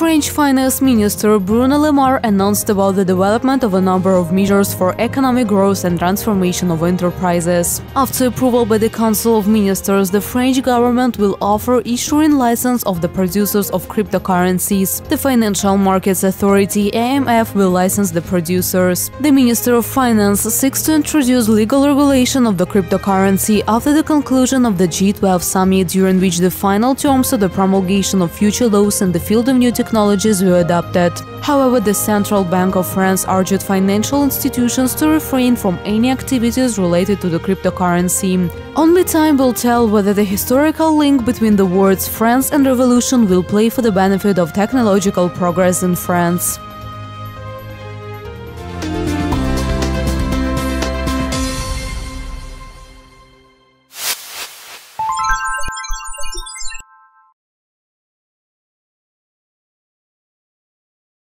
French Finance Minister Bruno Le Maire announced about the development of a number of measures for economic growth and transformation of enterprises. After approval by the Council of Ministers, the French government will offer issuing license of the producers of cryptocurrencies. The Financial Markets Authority AMF will license the producers. The Minister of Finance seeks to introduce legal regulation of the cryptocurrency after the conclusion of the G20 summit during which the final terms of the promulgation of future laws in the field of new technologies were adopted. However, the Central Bank of France urged financial institutions to refrain from any activities related to the cryptocurrency. Only time will tell whether the historical link between the words France and revolution will play for the benefit of technological progress in France.